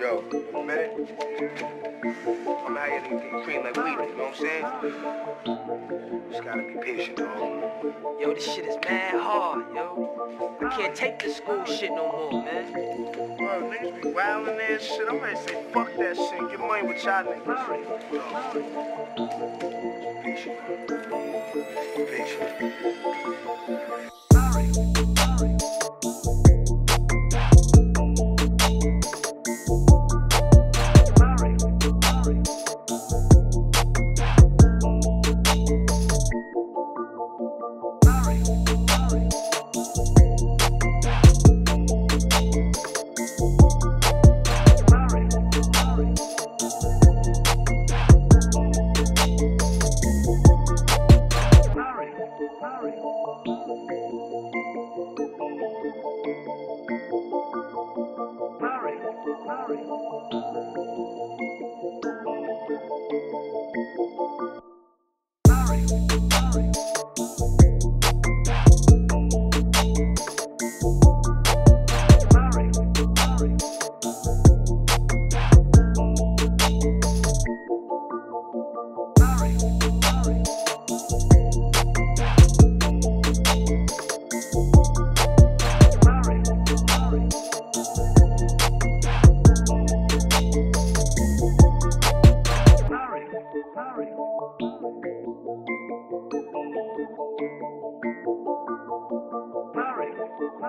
Yo, a minute. I'm out here to get cream like weed, you know what I'm saying? Just gotta be patient, dog. Yo, this shit is mad hard, yo. I can't take this school shit no more, man. Bro, niggas be wildin' and shit. I'm to say fuck that shit get money with y'all niggas. Patient. Patient. Sorry.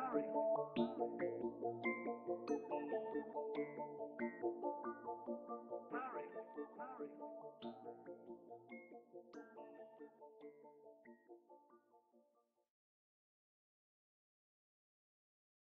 Thank you.